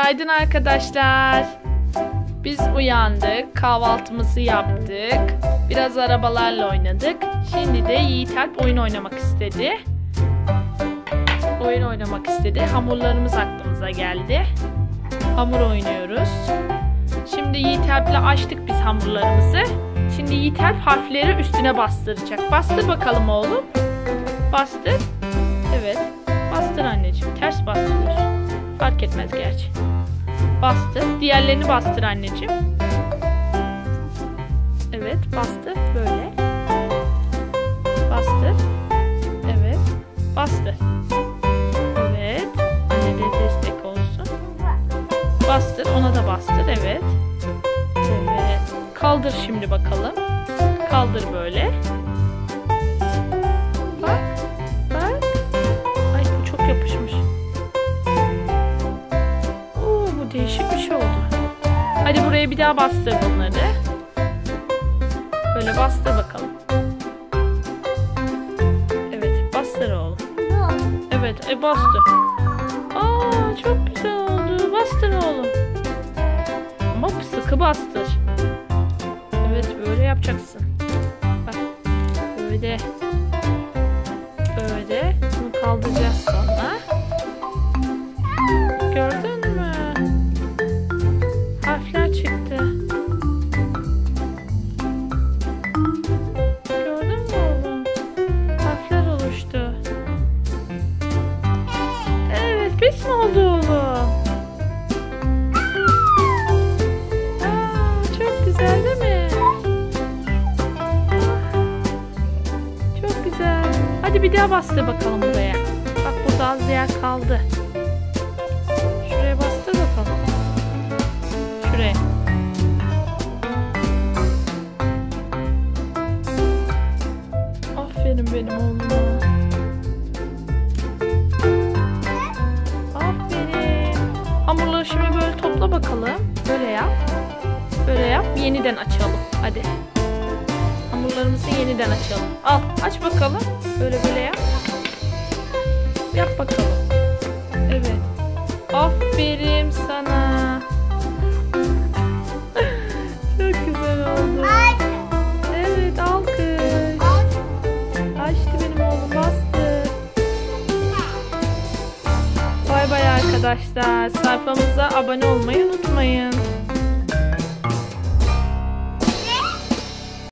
Günaydın arkadaşlar. Biz uyandık, kahvaltımızı yaptık. Biraz arabalarla oynadık. Şimdi de Yiğit Alp oyun oynamak istedi. Oyun oynamak istedi. Hamurlarımız aklımıza geldi. Hamur oynuyoruz. Şimdi Yiğit Alp'le açtık biz hamurlarımızı. Şimdi Yiğit Alp harfleri üstüne bastıracak. Bastır bakalım oğlum. Bastır. Evet. Bastır anneciğim. Ters bastırıyorsun. Fark etmez gerçi. Bastır. Diğerlerini bastır anneciğim. Evet. Bastır. Böyle. Bastır. Evet. Bastır. Evet. Anne de destek olsun. Bastır. Ona da bastır. Evet. Evet. Kaldır şimdi bakalım. Kaldır böyle. Değişik bir şey oldu. Hadi buraya bir daha bastır bunları. Böyle bastır bakalım. Evet bastır oğlum. Evet e bastır. Aa çok güzel oldu. Bastır oğlum. Ama sıkı bastır. Evet böyle yapacaksın. Bak böyle. Böyle. Bunu kaldıracağız Pes mi oldu çok güzel değil mi? Çok güzel. Hadi bir daha bastır bakalım buraya. Bak burada az yer kaldı. Şuraya bastır bakalım. Şuraya. Aferin benim oğluma. Hamurları şimdi böyle topla bakalım. Böyle yap. Böyle yap. Yeniden açalım. Hadi. Hamurlarımızı yeniden açalım. Al aç bakalım. Böyle böyle yap. Yap bakalım. Arkadaşlar. Sayfamıza abone olmayı unutmayın.